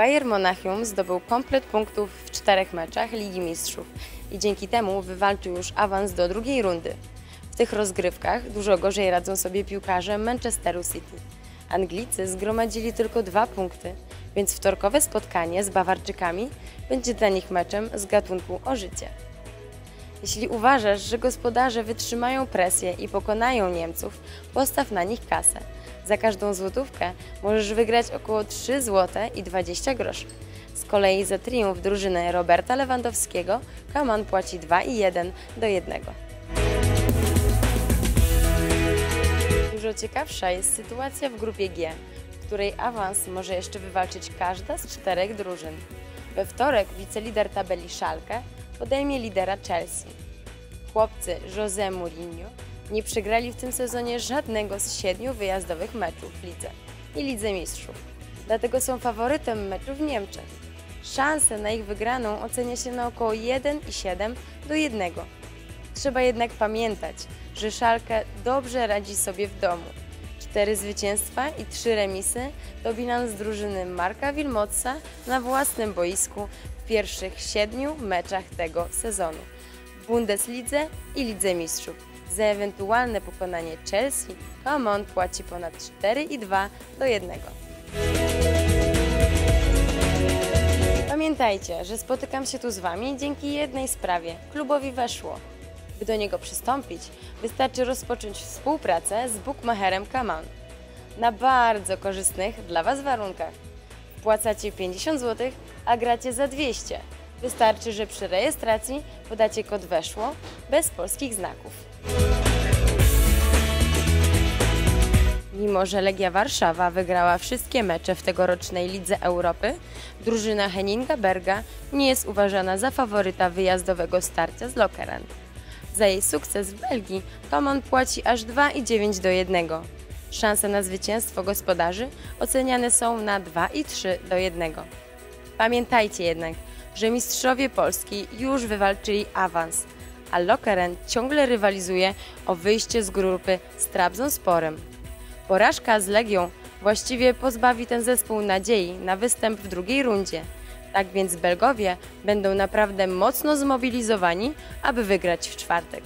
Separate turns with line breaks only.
Bayern Monachium zdobył komplet punktów w czterech meczach Ligi Mistrzów i dzięki temu wywalczył już awans do drugiej rundy. W tych rozgrywkach dużo gorzej radzą sobie piłkarze Manchesteru City. Anglicy zgromadzili tylko dwa punkty, więc wtorkowe spotkanie z Bawarczykami będzie dla nich meczem z gatunku o życie. Jeśli uważasz, że gospodarze wytrzymają presję i pokonają Niemców, postaw na nich kasę. Za każdą złotówkę możesz wygrać około 3 zł i 20 groszy. Z kolei za triumf drużyny Roberta Lewandowskiego Kaman płaci 2,1 do 1. Dużo ciekawsza jest sytuacja w grupie G, w której awans może jeszcze wywalczyć każda z czterech drużyn. We wtorek wicelider tabeli Schalke podejmie lidera Chelsea. Chłopcy José Mourinho nie przegrali w tym sezonie żadnego z siedmiu wyjazdowych meczów w lidze i Lidze Mistrzów. Dlatego są faworytem meczu w Niemczech. Szanse na ich wygraną ocenia się na około 1,7 do 1. Trzeba jednak pamiętać, że Szalkę dobrze radzi sobie w domu. Cztery zwycięstwa i trzy remisy to bilans drużyny Marka Wilmotsa na własnym boisku w pierwszych siedmiu meczach tego sezonu w Bundeslidze i Lidze Mistrzów. Za ewentualne pokonanie Chelsea Common płaci ponad 4,2 do 1. Pamiętajcie, że spotykam się tu z Wami dzięki jednej sprawie. Klubowi weszło. By do niego przystąpić, wystarczy rozpocząć współpracę z bookmacherem Kaman na bardzo korzystnych dla Was warunkach. Płacacie 50 zł, a gracie za 200. Wystarczy, że przy rejestracji podacie kod weszło bez polskich znaków. Mimo, że Legia Warszawa wygrała wszystkie mecze w tegorocznej Lidze Europy, drużyna Henninga Berga nie jest uważana za faworyta wyjazdowego starcia z Lokeren. Za jej sukces w Belgii Tomon płaci aż 2,9 do 1. Szanse na zwycięstwo gospodarzy oceniane są na 2,3 do 1. Pamiętajcie jednak, że mistrzowie Polski już wywalczyli awans, a Lokeren ciągle rywalizuje o wyjście z grupy z Trabzonsporem. Porażka z Legią właściwie pozbawi ten zespół nadziei na występ w drugiej rundzie. Tak więc Belgowie będą naprawdę mocno zmobilizowani, aby wygrać w czwartek.